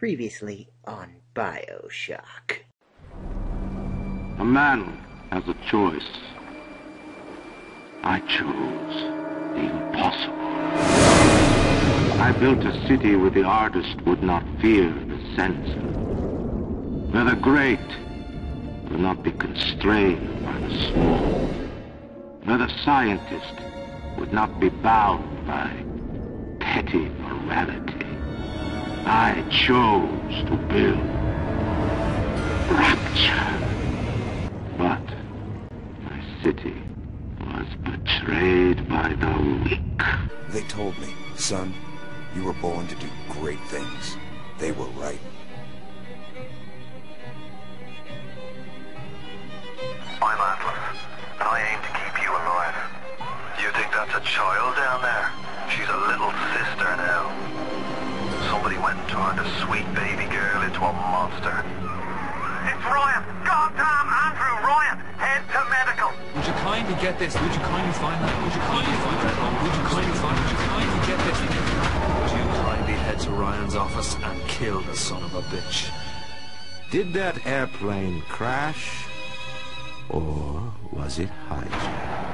Previously on Bioshock. A man has a choice. I chose the impossible. I built a city where the artist would not fear the censor. Where the great will not be constrained by the small. Where the scientist would not be bound by petty morality. I chose to build rapture. But my city was betrayed by the weak. They told me, son, you were born to do great things. They were right. Ryan! Goddamn Andrew Ryan! Head to medical! Would you kindly get this? Would you kindly find that? Would you kindly find that? Would you kindly find? Would you kindly get this? Would you kindly head to Ryan's office and kill the son of a bitch? Did that airplane crash? Or was it hijacked?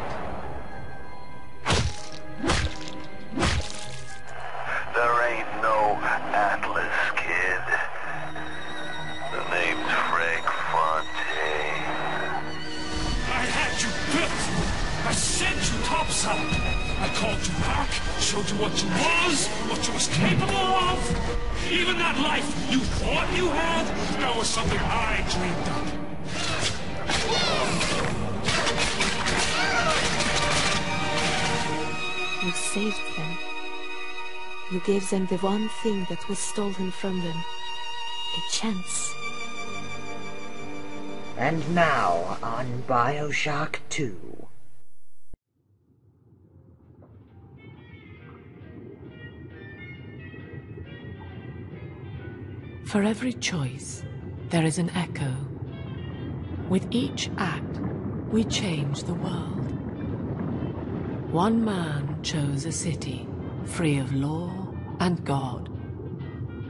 Sent you topside. I called you back, showed you what you was, what you was capable of. Even that life you thought you had, that was something I dreamed up. You saved them. You gave them the one thing that was stolen from them. A chance. And now on Bioshock 2. For every choice, there is an echo. With each act, we change the world. One man chose a city free of law and God.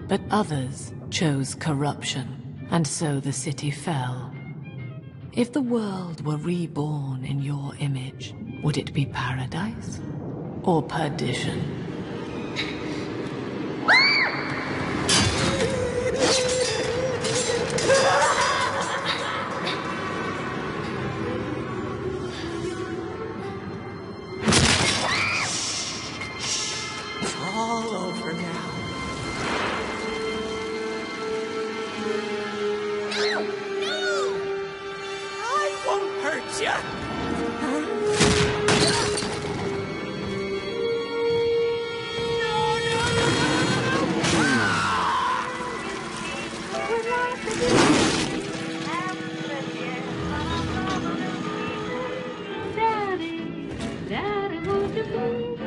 But others chose corruption, and so the city fell. If the world were reborn in your image, would it be paradise or perdition? all over now. No! No! I won't hurt you! Daddy, Daddy, won't you?